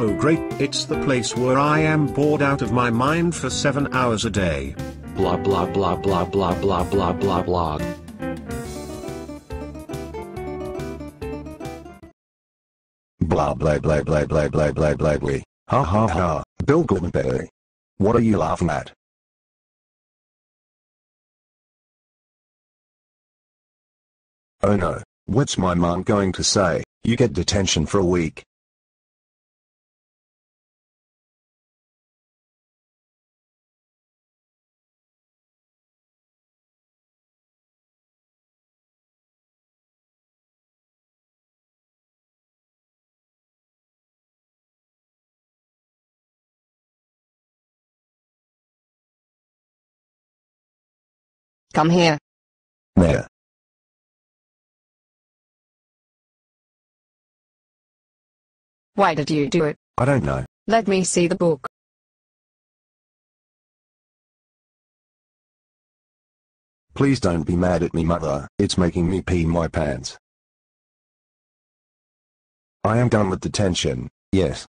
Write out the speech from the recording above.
Oh great, it's the place where I am bored out of my mind for 7 hours a day. Blah blah blah blah blah blah blah blah blah. Blah blah blah blah blah blah blah blah blah. Ha ha ha. Bill Goldberg. What are you laughing at? Oh no, what's my mom going to say? You get detention for a week. Come here. There. Why did you do it? I don't know. Let me see the book. Please don't be mad at me mother, it's making me pee my pants. I am done with detention, yes.